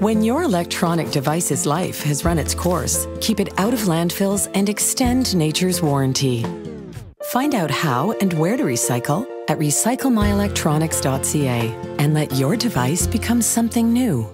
When your electronic device's life has run its course, keep it out of landfills and extend nature's warranty. Find out how and where to recycle at recyclemyelectronics.ca and let your device become something new.